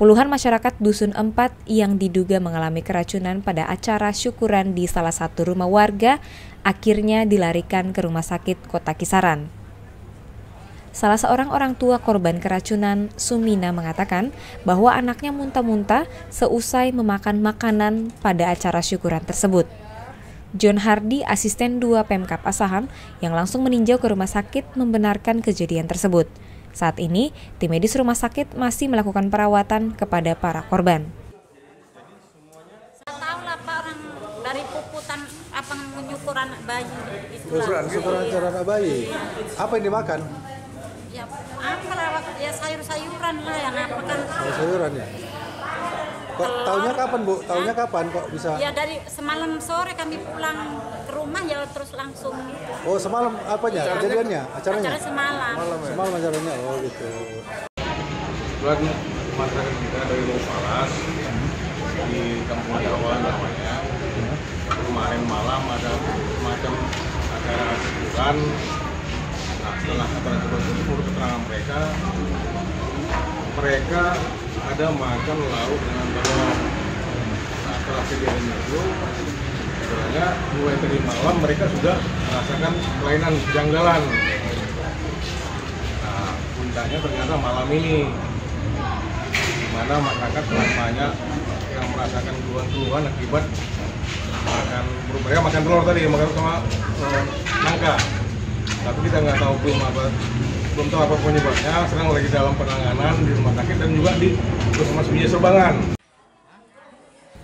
Puluhan masyarakat Dusun 4 yang diduga mengalami keracunan pada acara syukuran di salah satu rumah warga akhirnya dilarikan ke rumah sakit Kota Kisaran. Salah seorang orang tua korban keracunan, Sumina, mengatakan bahwa anaknya muntah-muntah seusai memakan makanan pada acara syukuran tersebut. John Hardy, asisten 2 Pemkap Asahan, yang langsung meninjau ke rumah sakit membenarkan kejadian tersebut. Saat ini, tim medis rumah sakit masih melakukan perawatan kepada para korban. tahu lah Pak orang dari puputan apa menyukur anak bayi itulah. Syukur anak bayi. Apa yang dimakan? Ya apa lah ya sayur-sayuran lah yang apa kan. Sayur-sayuran ya. Kok tahunya kapan Bu? Tahunya kapan kok bisa? Ya dari semalam sore kami pulang ke rumah ya terus langsung. Oh semalam apanya? Iya. Kejadiannya? Acaranya? Acara semalam. Semalam acaranya. Oh gitu. Kebetulan masyarakat kita dari Luwu Palas di Kampung Jawa namanya kemarin malam ada semacam acara syukuran nah setelah acara menurut keterangan mereka mereka ada makan lauk dengan telur nah setelah kejadian itu sebenarnya mulai tadi malam mereka sudah merasakan kelainan janggalan. Nah puncaknya ternyata malam ini. Di mana masyarakat telah banyak yang merasakan keluhan-keluhan akibat makan mereka makan telur tadi makan sama eh, nangka. Tapi kita nggak tahu belum apa belum tahu apa penyebabnya sekarang lagi dalam penanganan di rumah sakit dan juga di puskesmas Binjai Serbangan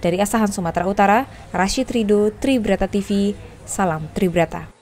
Dari Asahan Sumatera Utara, Rashid Rido, Tribrata TV, Salam Tribrata.